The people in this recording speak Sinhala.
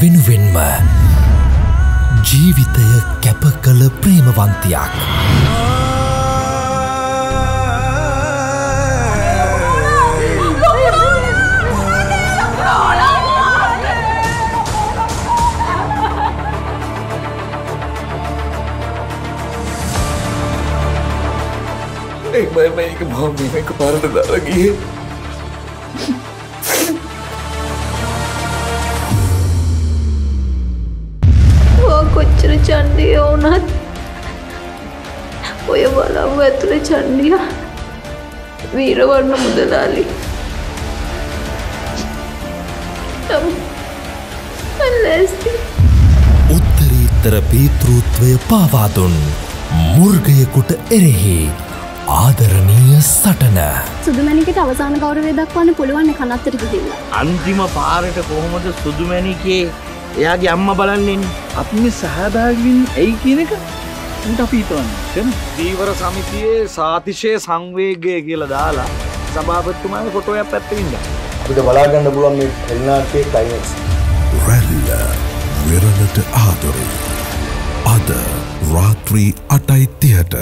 වෙනුවෙන්ම ජීවිතය කැප කළ ප්‍රේමවන්තියක්. එම එක මම එක පාරට දරගිය කොච්චර චන්ඩිය වුනත් ඔය බලව් ඇතුළ චන්ඩිය වීරවන්න මුදලාලි. උත්තරීත්තර පීතෘත්වය පාවාදුන් මුර්ගයකුට එරෙහි ආදරණීය සටන. සුදුමැනිකට අවසාන ගෞරවය දක්වන්න පුළුවන් කනත්තට ගිහිල්ලා. අන්තිම පාරට කොහොමද සුදුමැනිකේ එයාගේ අම්ම බලන්නෙන් අපි සහදාගින් ඇයි කියනක උට අපීතවන්න දීවර සමිතියේ සාතිශය සංවේගය කියලා දාලා සභාපත්තුමාන කොටෝයක් පැත්තවින්න අපිට බලාගන්න පුළුවන් මේ එල්නාටේ කයිනස් රැල්ල වෙරලට ආදරේ. අද රාත්‍රී අටයිතියට